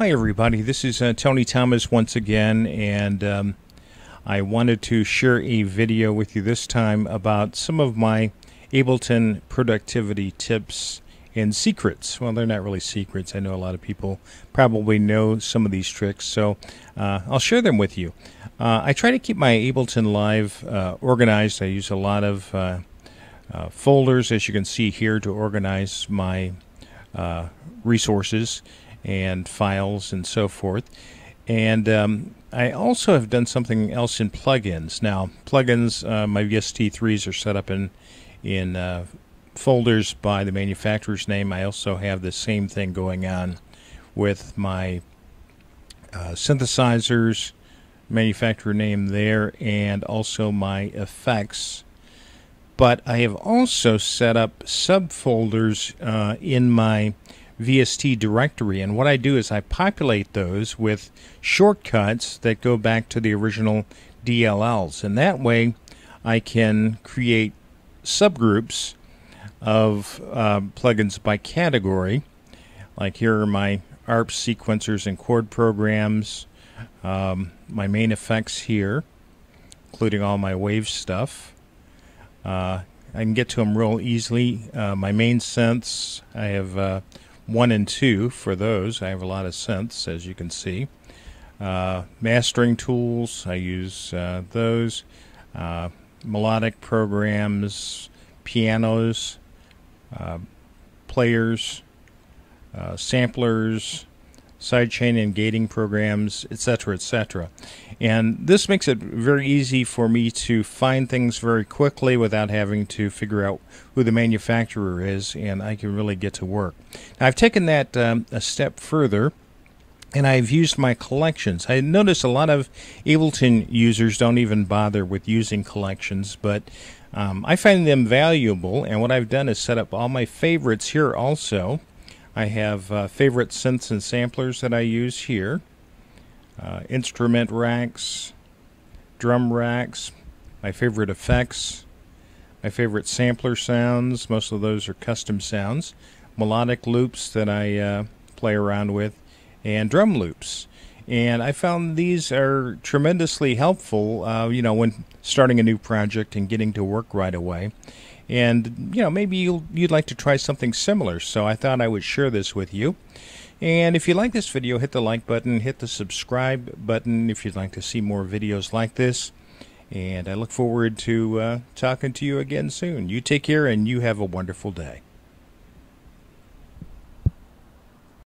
Hi, everybody. This is uh, Tony Thomas once again, and um, I wanted to share a video with you this time about some of my Ableton productivity tips and secrets. Well, they're not really secrets. I know a lot of people probably know some of these tricks, so uh, I'll share them with you. Uh, I try to keep my Ableton Live uh, organized. I use a lot of uh, uh, folders, as you can see here, to organize my uh, resources and files and so forth. And um, I also have done something else in plugins. Now, plugins, uh, my VST3s are set up in in uh, folders by the manufacturer's name. I also have the same thing going on with my uh, synthesizers, manufacturer name there, and also my effects. But I have also set up subfolders uh, in my VST directory. And what I do is I populate those with shortcuts that go back to the original DLLs. And that way I can create subgroups of uh, plugins by category. Like here are my ARP sequencers and chord programs, um, my main effects here, including all my wave stuff. Uh, I can get to them real easily. Uh, my main synths, I have uh, one and two for those. I have a lot of synths, as you can see. Uh, mastering tools, I use uh, those. Uh, melodic programs, pianos, uh, players, uh, samplers, sidechain and gating programs, etc., etc. And this makes it very easy for me to find things very quickly without having to figure out who the manufacturer is, and I can really get to work. Now, I've taken that um, a step further. And I've used my collections. I notice a lot of Ableton users don't even bother with using collections, but um, I find them valuable. And what I've done is set up all my favorites here also I have uh, favorite synths and samplers that I use here, uh, instrument racks, drum racks, my favorite effects, my favorite sampler sounds. Most of those are custom sounds, melodic loops that I uh, play around with, and drum loops. And I found these are tremendously helpful, uh, you know, when starting a new project and getting to work right away. And you know maybe you would like to try something similar so i thought i would share this with you. And if you like this video hit the like button hit the subscribe button if you'd like to see more videos like this. And i look forward to uh, talking to you again soon. You take care and you have a wonderful day